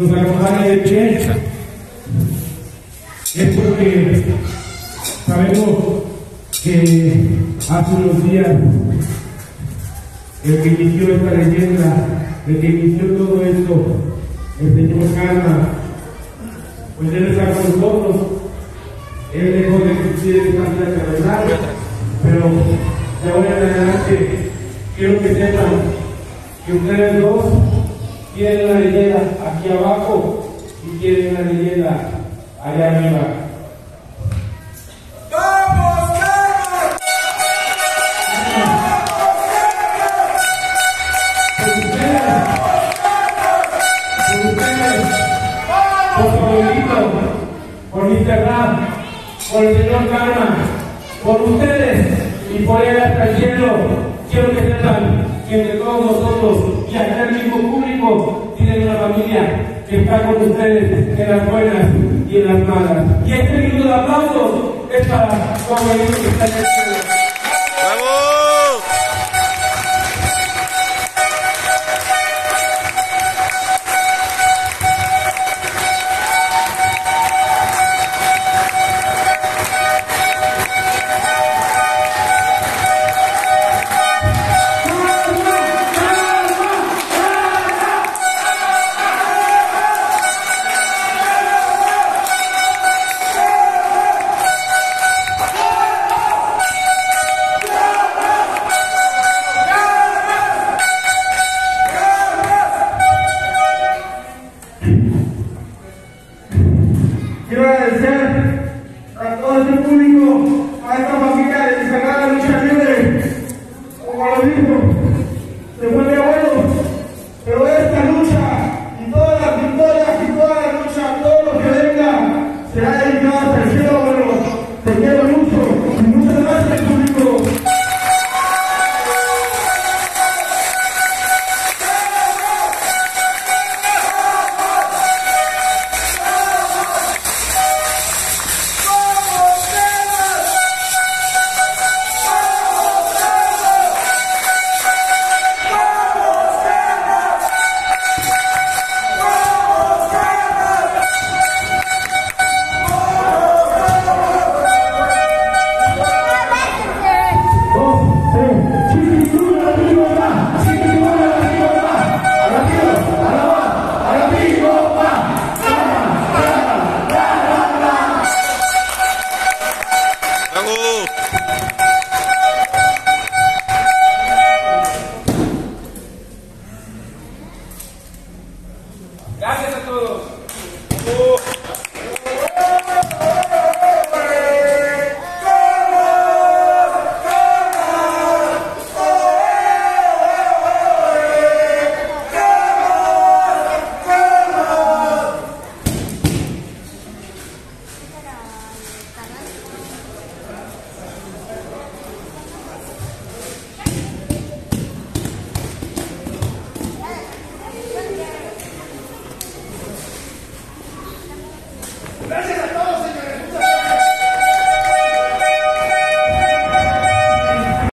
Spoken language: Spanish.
nos acompañe de pie es porque sabemos que hace unos días el que inició esta leyenda, el que inició todo esto, el señor Calma, pues él está con nosotros, él dejó de existir esta vida terrenal, pero de ahora en adelante quiero que sepan que ustedes dos tienen una leyenda aquí abajo y tienen una leyenda allá arriba. ¡Vamos, Carlos! Por por ustedes, por el señor Karma, por ustedes y por él hasta el cielo. Quiero que sepan entre todos nosotros y hasta el mismo público tienen una familia que está con ustedes en las buenas y en las malas. Y este minuto de aplausos es para su abuelito que está en el ¡Bravo! Gracias a todos. That's